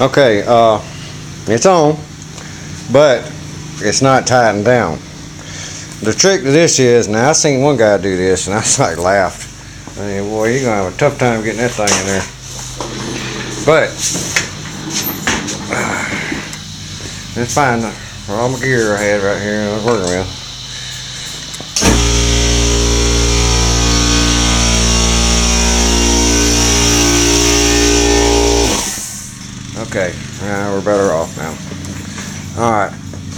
Okay, uh, it's on, but it's not tightened down. The trick to this is, now I seen one guy do this and I was like laughed. I mean, boy, you're gonna have a tough time getting that thing in there. But, let's find the, all my gear I had right here I was working with. Okay, now we're better off now. Alright.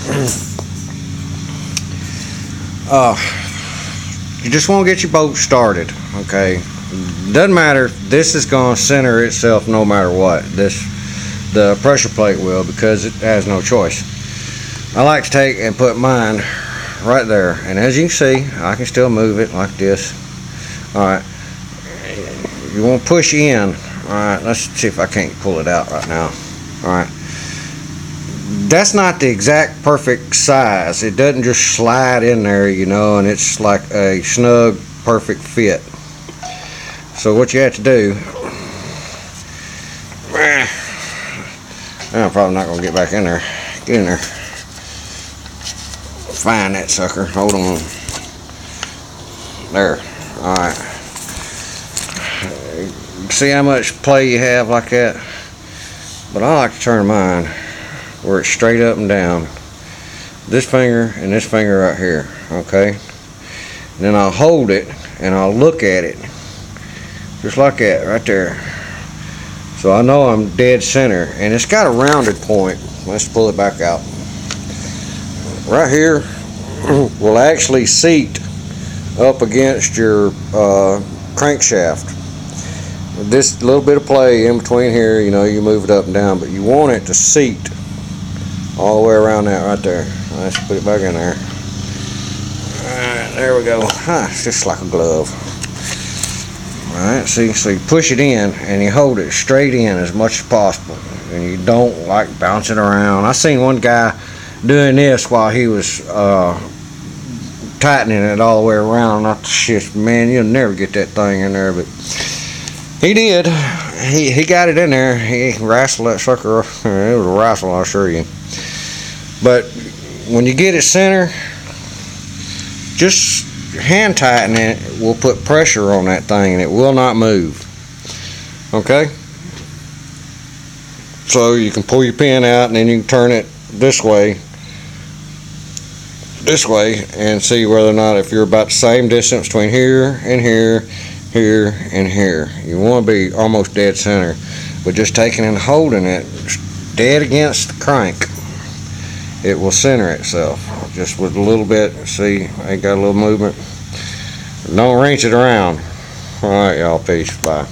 uh, you just want to get your boat started, okay? Doesn't matter, this is going to center itself no matter what. This, the pressure plate will because it has no choice. I like to take and put mine right there. And as you can see, I can still move it like this. Alright. You want to push in Alright, let's see if I can't pull it out right now. Alright. That's not the exact perfect size. It doesn't just slide in there, you know, and it's like a snug, perfect fit. So what you have to do, I'm probably not going to get back in there. Get in there. Find that sucker. Hold on. There. Alright see how much play you have like that but I like to turn mine where it's straight up and down. This finger and this finger right here okay? And then I'll hold it and I'll look at it just like that right there. So I know I'm dead center and it's got a rounded point. Let's pull it back out. Right here will actually seat up against your uh, crankshaft this little bit of play in between here, you know, you move it up and down, but you want it to seat all the way around that right there. Let's put it back in there. Alright, there we go. Huh, it's just like a glove. Alright, see, so you push it in and you hold it straight in as much as possible. And you don't like bouncing around. I seen one guy doing this while he was uh, tightening it all the way around. Not the man, you'll never get that thing in there, but he did. He he got it in there. He wrestled that sucker. It was a wrestle, I assure you. But when you get it center, just hand tighten it will put pressure on that thing and it will not move. Okay? So you can pull your pin out and then you can turn it this way this way and see whether or not if you're about the same distance between here and here here, and here. You want to be almost dead center, but just taking and holding it dead against the crank, it will center itself. Just with a little bit, see, I got a little movement. Don't wrench it around. All right, y'all, peace, bye.